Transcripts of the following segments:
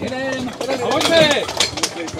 Jeden, a pojďme! Teď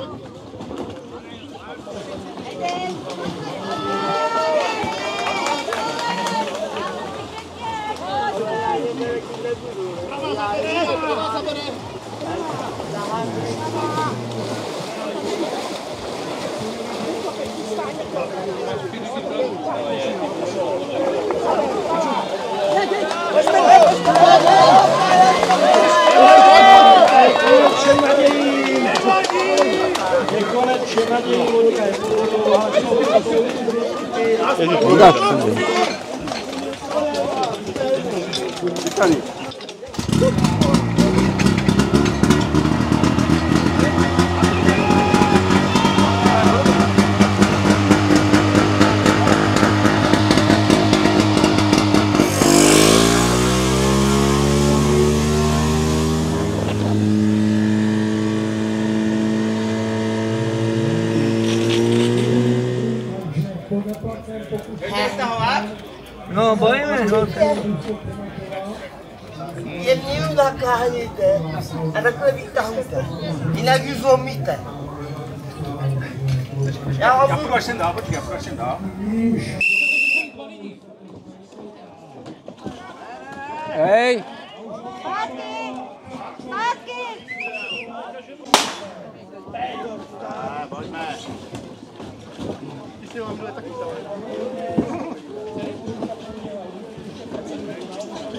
Thank you. Nadějím. Vodka je spolu. A No, boyunuz. Yemniğim da kahaydı. Anakla bir tahmide. İnagüz omite. Ya bu... Yaklaşın daha, bak yaklaşın daha. Hey! Sakin! Sakin! Hey, bozma! Sem dál. Hej! Zpátky! Zpátky!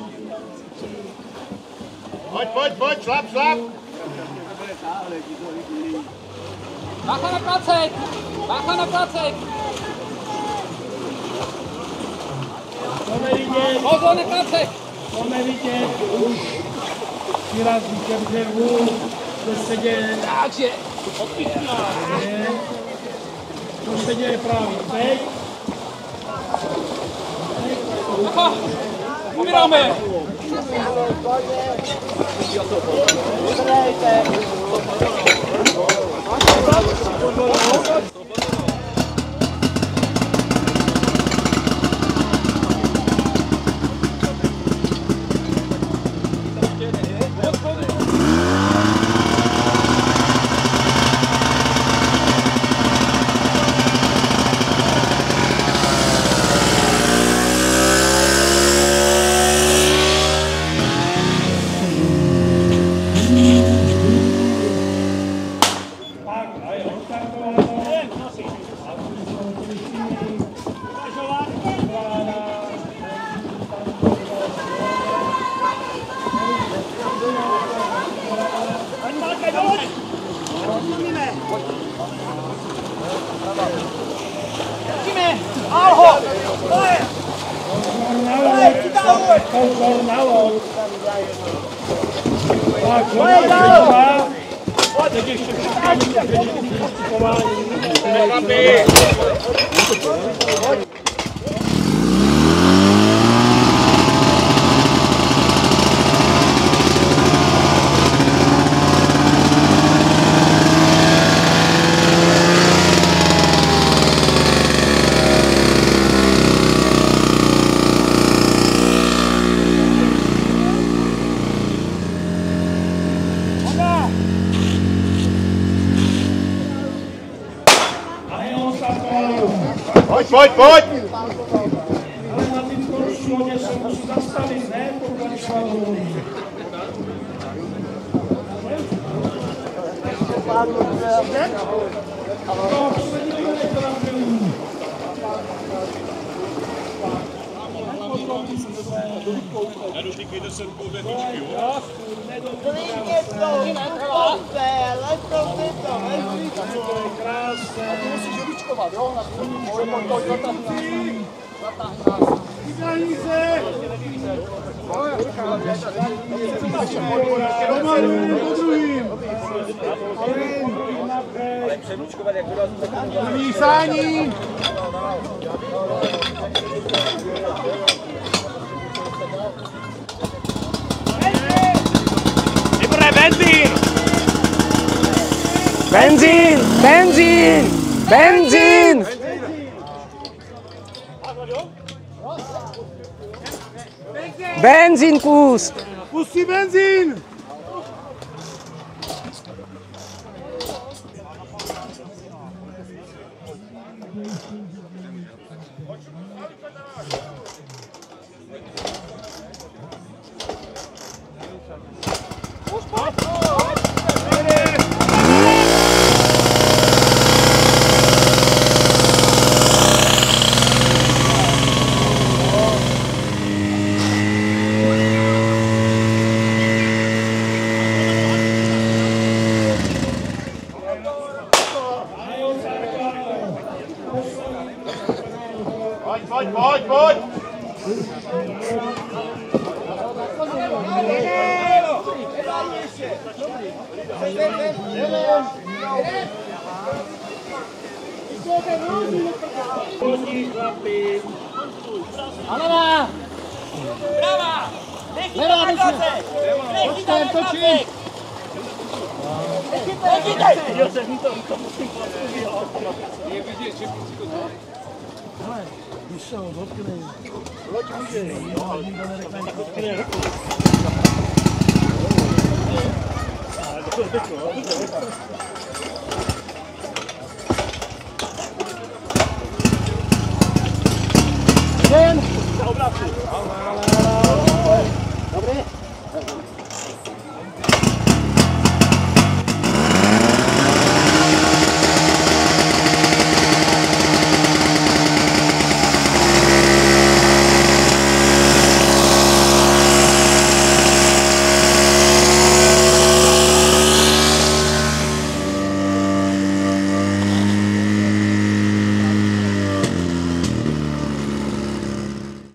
Pojď, pojď, pojď, šlap, šlap. Bacha na placek! Bacha na placek! Jdeme vidět, Pozor na placek! jdeme vidět. Už přirazí ke břehu. Co se děje? Takže, Je. Co se děje právě teď? bacha! Umíráme! Tak, Pozor na Pojď, pojď, pojď. Ale na tyto lodě se musí zastavit, ne pokračovat dolů. Klidně to, to fel, ať to vyto, ať vyto. Musíš ručkovat, jo? Vybrání se! Pomalu, po druhým. První sání. Libore, benzene! Benzene! Benzene! Benzene! Benzene, Kust! Kusti benzin! Pojď, pojď, pojď, pojď! Hlava! Brava! Nechytej is zo opgenomen. Wat moet je? Ja, ik ben niet opgenomen. Dat is wel hoor. Again.